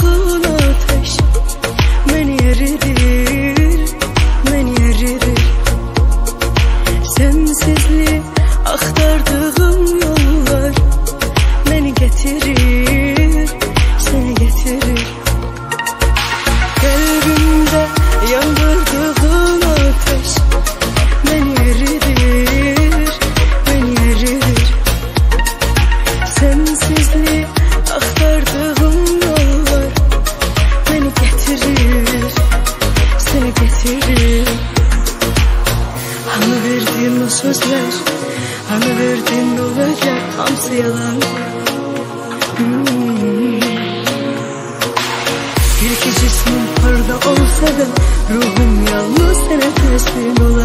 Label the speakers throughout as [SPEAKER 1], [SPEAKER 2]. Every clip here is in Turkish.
[SPEAKER 1] ruler getirir Hani verdiğin o sözler Hani verdiğin o vədlər Hamısı yalan Hmm. Bir ki cismin parda olsa da Ruhum yalnız sana teslim olar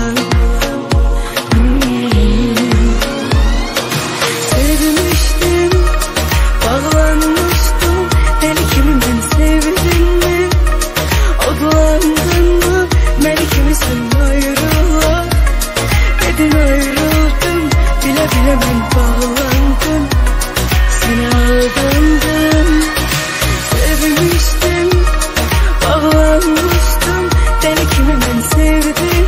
[SPEAKER 1] Yine ben bağlandım. Sana aldandım Sevmiştim. Bağlanmıştım. Deli kimi ben sevdim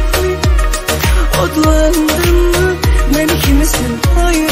[SPEAKER 1] mi mı? Ben kimisin? Hayır.